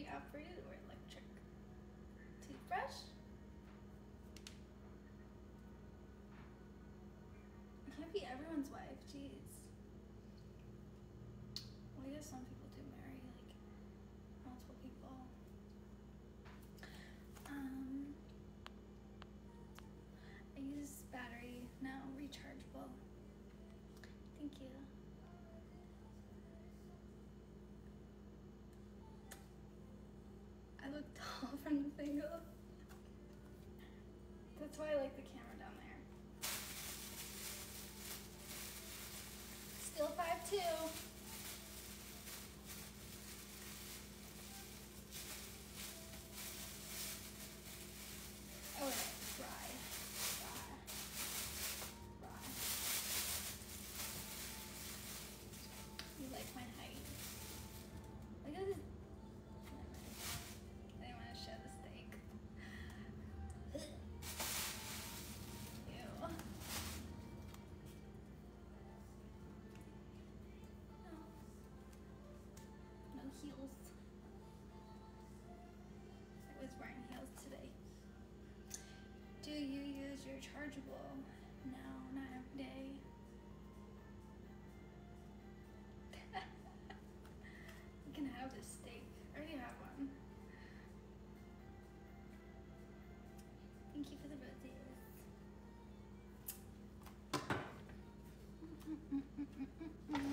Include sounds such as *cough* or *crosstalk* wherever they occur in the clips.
battery operated or electric? Toothbrush? I can't be everyone's wife, jeez. Well, I guess some people do marry like multiple people. Um, I use battery now, rechargeable. Thank you. I look tall from the single. That's why I like the camera down there. Still five two. Use chargeable? No, not every day. *laughs* you can have this steak. I already have one. Thank you for the roses. I *laughs*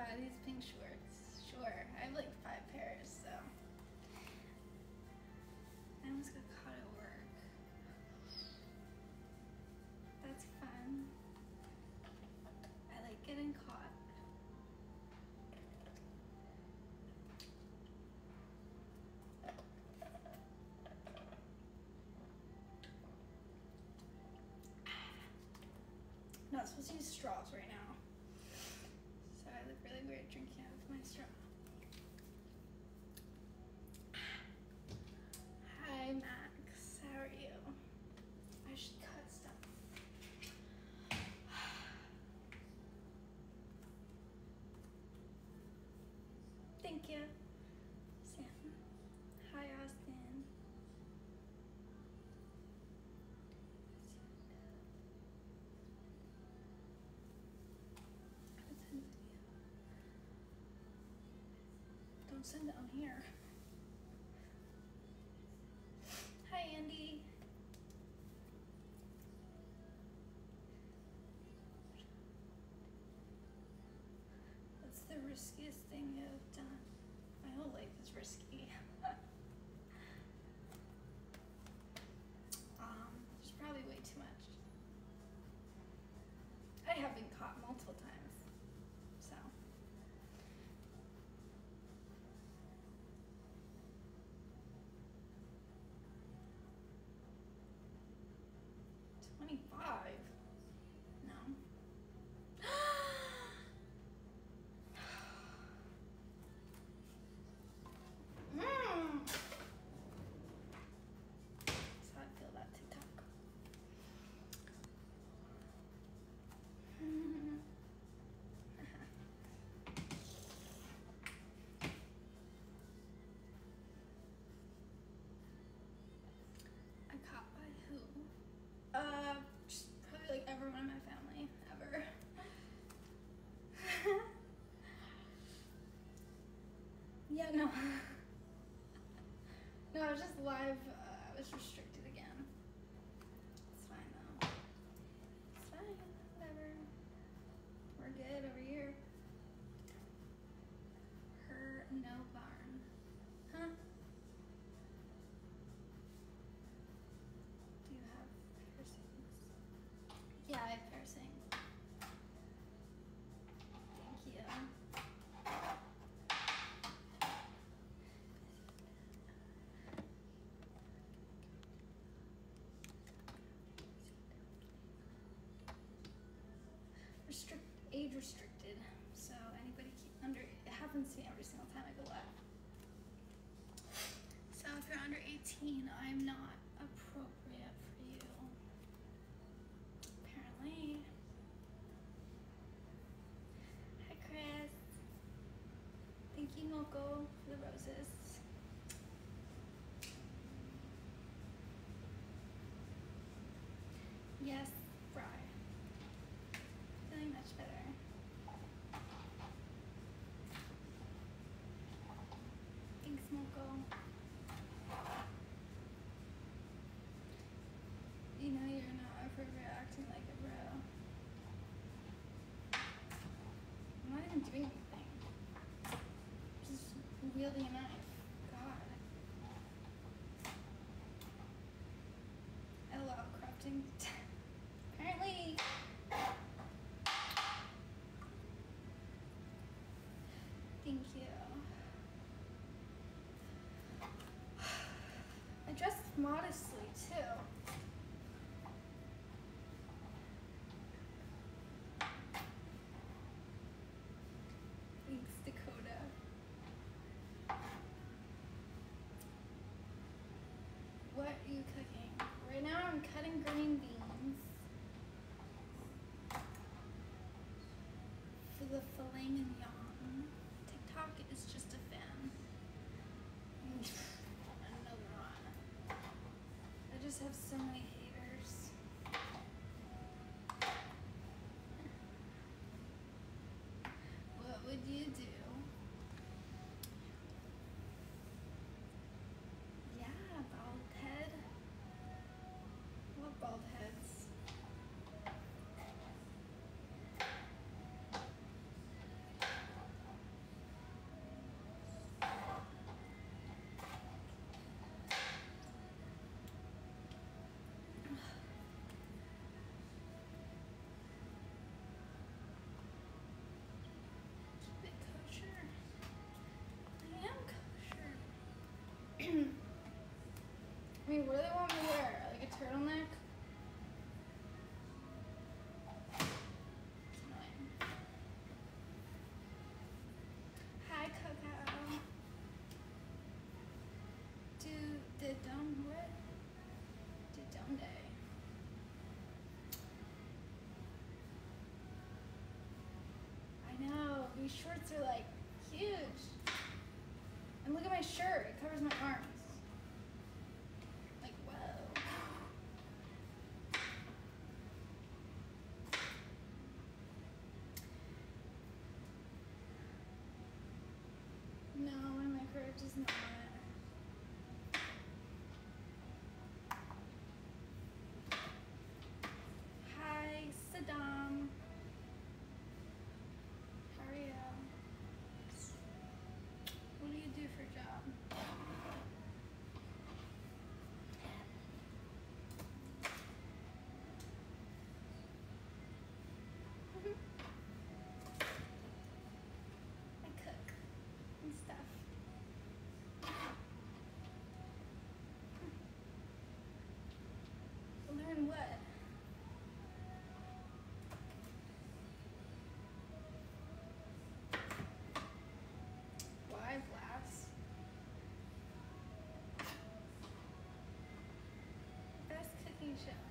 buy these pink shorts? Sure. I have like five pairs, so. I almost got caught at work. That's fun. I like getting caught. *sighs* Not supposed to use straws right now. Really weird drinking out of my straw. Hi Max, how are you? I should cut stuff. *sighs* Thank you. Don't send it on here. Hi Andy. What's the riskiest thing you've done? My whole life is risky. *laughs* um, there's probably way too much. I have been caught multiple *laughs* No. *laughs* no, I was just live. Uh, I was restricted. Restrict age restricted. So anybody keep under it happens to me every single time I go live. So if you're under 18, I'm not appropriate for you. Apparently. Hi Chris. Thank you Moko for the roses. Yes, Bri. Feeling much better. Thanks, Moko. You know you're not appropriate acting like a bro. I'm not even doing anything. Just wielding a knife. God. LOL *laughs* crafting. Apparently. Thank you. I dressed modestly too. Thanks, Dakota. What are you cooking? I'm cutting green beans I mean, what do they want me to wear? Like a turtleneck? Hi, Coco. Do the dumb what? Do dumb day. I know these shorts are like huge. And look at my shirt; it covers my arms. Like whoa. No, my microwave does not. Hi, Saddam. How are you? What do you do for a job? I cook and stuff. Learn what? Live laughs. Show.